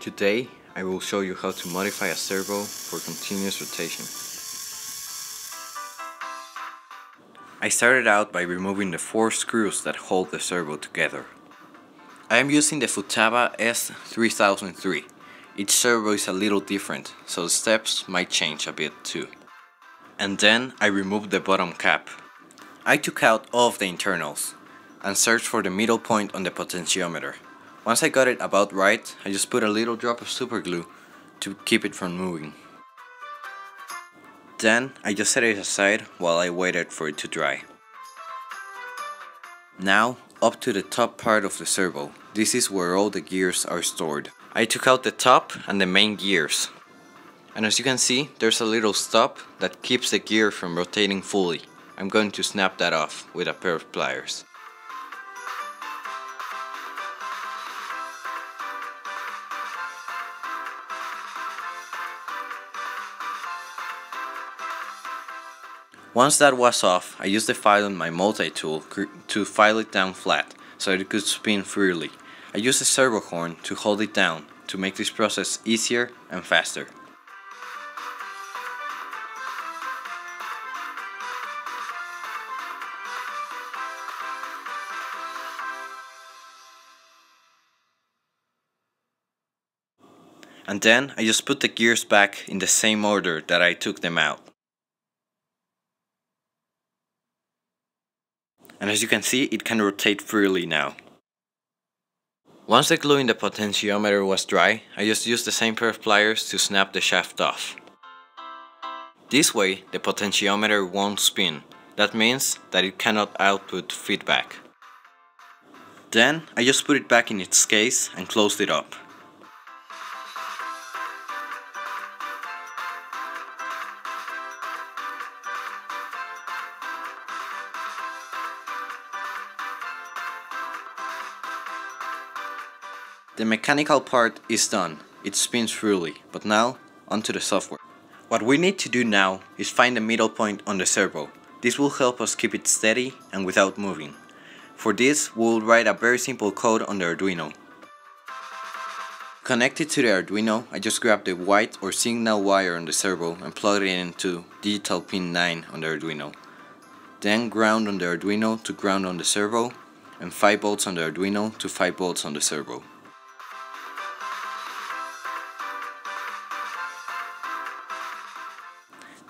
Today I will show you how to modify a servo for continuous rotation. I started out by removing the four screws that hold the servo together. I am using the Futaba S3003. Each servo is a little different, so the steps might change a bit too. And then I removed the bottom cap. I took out all of the internals and searched for the middle point on the potentiometer. Once I got it about right, I just put a little drop of super glue to keep it from moving. Then I just set it aside while I waited for it to dry. Now up to the top part of the servo. This is where all the gears are stored. I took out the top and the main gears. And as you can see, there's a little stop that keeps the gear from rotating fully. I'm going to snap that off with a pair of pliers. Once that was off, I used the file on my multi-tool to file it down flat, so it could spin freely. I used a servo horn to hold it down, to make this process easier and faster. And then I just put the gears back in the same order that I took them out. And as you can see it can rotate freely now. Once the glue in the potentiometer was dry, I just used the same pair of pliers to snap the shaft off. This way the potentiometer won't spin, that means that it cannot output feedback. Then I just put it back in its case and closed it up. The mechanical part is done, it spins freely, but now onto the software. What we need to do now is find the middle point on the servo. This will help us keep it steady and without moving. For this, we will write a very simple code on the Arduino. Connected to the Arduino, I just grabbed the white or signal wire on the servo and plugged it into digital pin 9 on the Arduino. Then ground on the Arduino to ground on the servo, and 5 volts on the Arduino to 5 volts on the servo.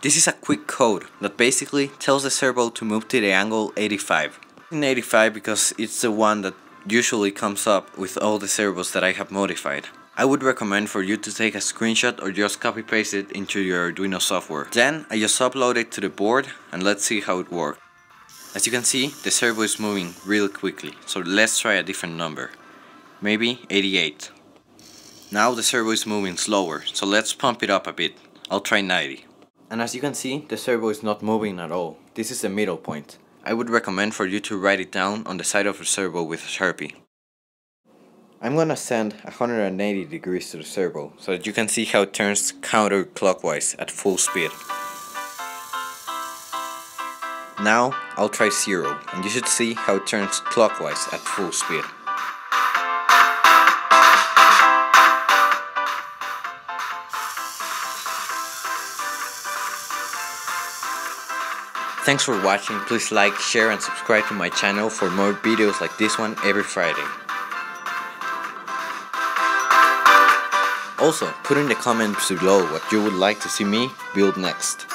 This is a quick code that basically tells the servo to move to the angle 85. In 85 because it's the one that usually comes up with all the servos that I have modified. I would recommend for you to take a screenshot or just copy paste it into your Arduino software. Then I just upload it to the board and let's see how it works. As you can see, the servo is moving really quickly, so let's try a different number. Maybe 88. Now the servo is moving slower, so let's pump it up a bit. I'll try 90. And as you can see, the servo is not moving at all. This is the middle point. I would recommend for you to write it down on the side of the servo with a sharpie. I'm gonna send 180 degrees to the servo so that you can see how it turns counterclockwise at full speed. Now I'll try zero and you should see how it turns clockwise at full speed. Thanks for watching, please like, share and subscribe to my channel for more videos like this one every Friday. Also, put in the comments below what you would like to see me build next.